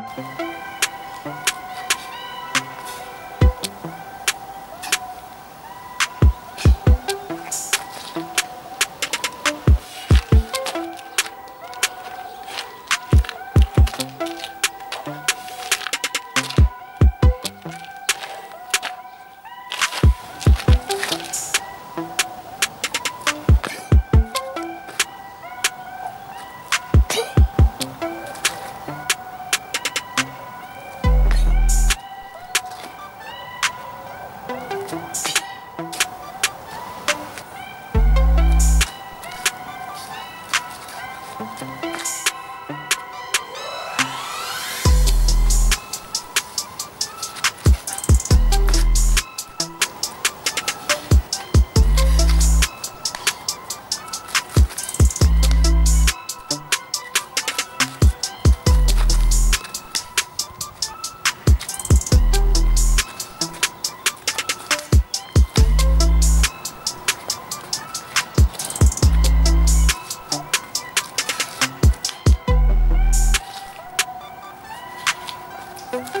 Música Música you